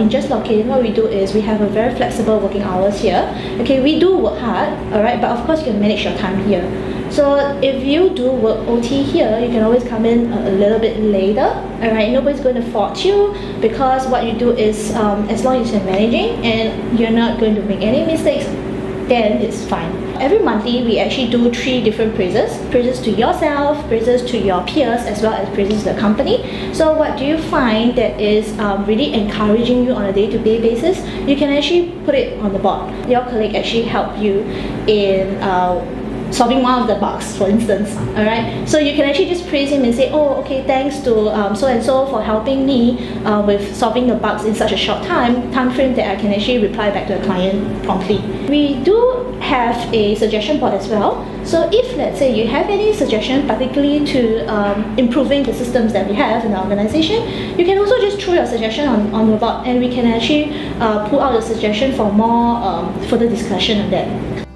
In JustLogin, what we do is we have a very flexible working hours here. Okay, we do work hard, alright, but of course you can manage your time here. So if you do work OT here, you can always come in a, a little bit later. Alright, nobody's going to fault you because what you do is um, as long as you're managing and you're not going to make any mistakes, then it's fine. Every monthly, we actually do three different praises. Praises to yourself, praises to your peers, as well as praises to the company. So what do you find that is um, really encouraging you on a day-to-day -day basis? You can actually put it on the board. Your colleague actually help you in uh, solving one of the bugs, for instance. All right. So you can actually just praise him and say, "Oh, okay, thanks to um, so and so for helping me uh, with solving the bugs in such a short time time frame that I can actually reply back to the client promptly." We do have a suggestion board as well. So if let's say you have any suggestion, particularly to um, improving the systems that we have in the organization, you can also just throw your suggestion on, on the board and we can actually uh, pull out the suggestion for more um, further discussion on that.